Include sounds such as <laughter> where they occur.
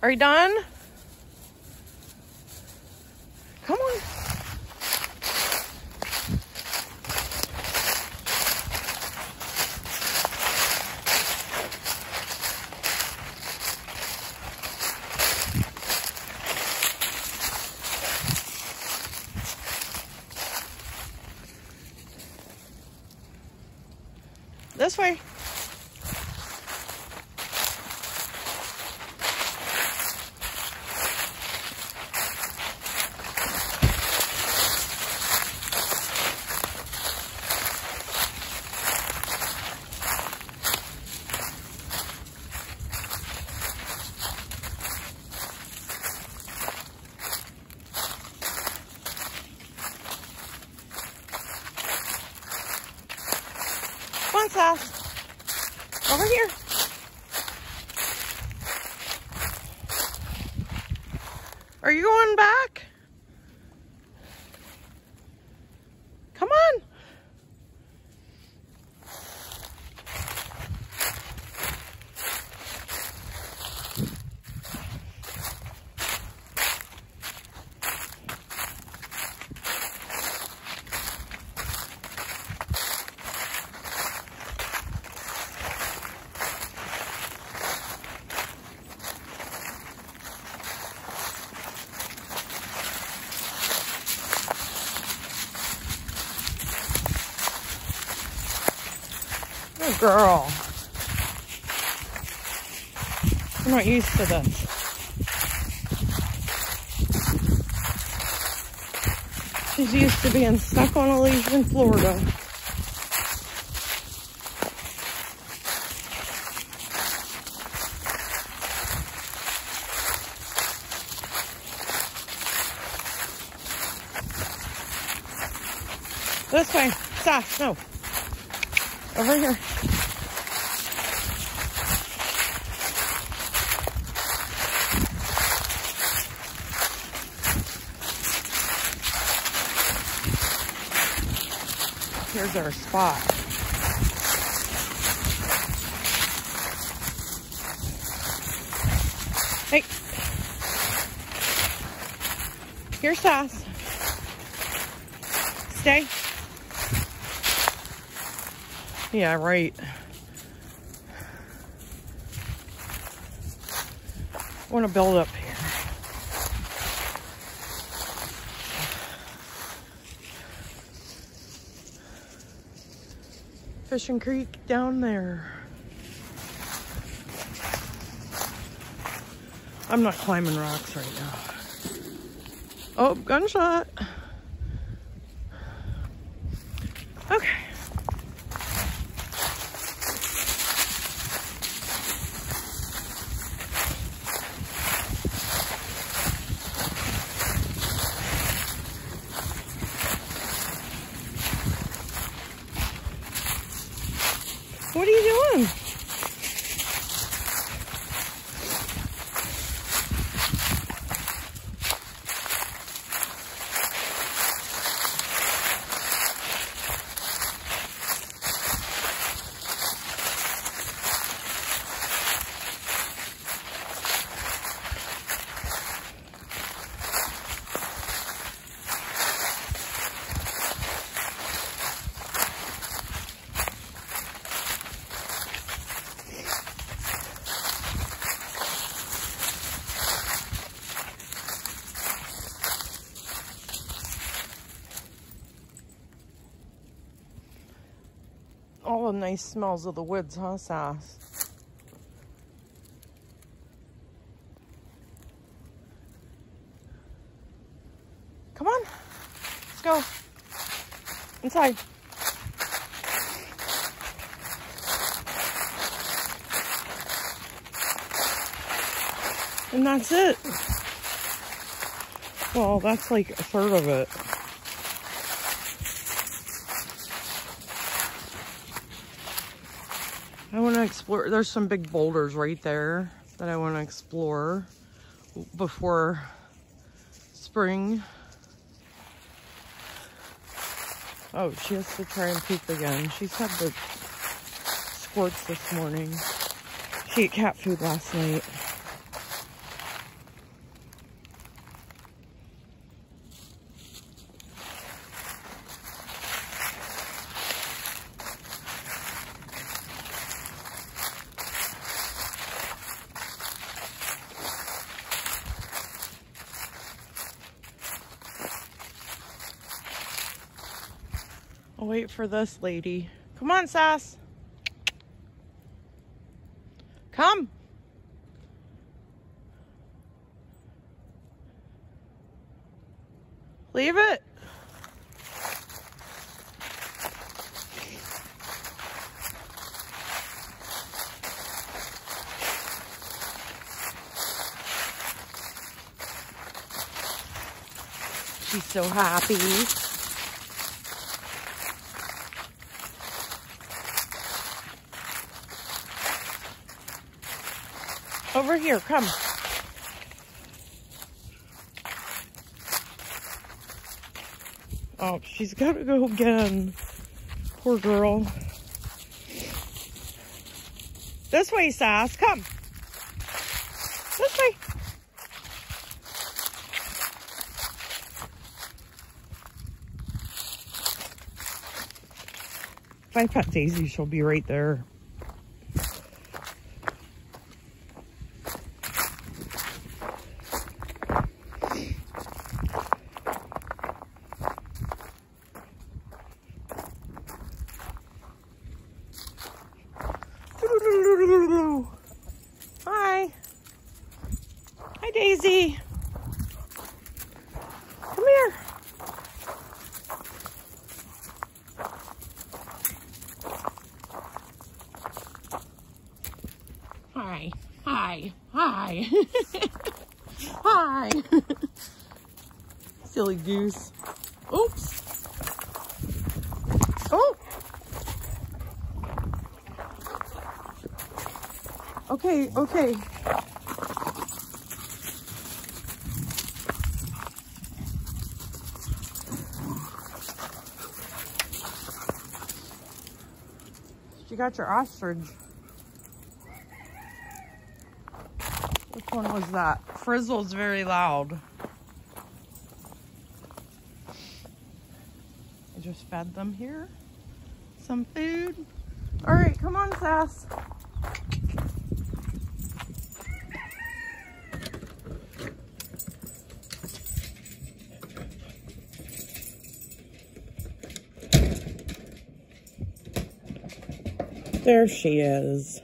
Are you done? Come on. This way. Come. Over here. Are you going back? Come on. Girl. I'm not used to this. She's used to being stuck on a leash in Florida. This way. Sass, no. Over here. Here's our spot. Hey. Here's Sass. Stay. Yeah, right. Want to build up Fishing Creek down there. I'm not climbing rocks right now. Oh, gunshot. What are you doing? Nice smells of the woods, huh, Sass? Come on. Let's go. Inside. And that's it. Well, that's like a third of it. I want to explore. There's some big boulders right there that I want to explore before spring. Oh, she has to try and poop again. She's had the squirts this morning. She ate cat food last night. Wait for this lady. Come on, Sass. Come. Leave it. She's so happy. Over here, come. Oh, she's got to go again. Poor girl. This way, Sass. Come. This way. If I pet Daisy, she'll be right there. Hi. Hi, Daisy. Come here. Hi. Hi. <laughs> Hi. Silly goose. Oops. Oh. Okay, okay. You got your ostrich. One was that? Frizzle's very loud. I just fed them here. Some food. All right, come on, Sass. There she is.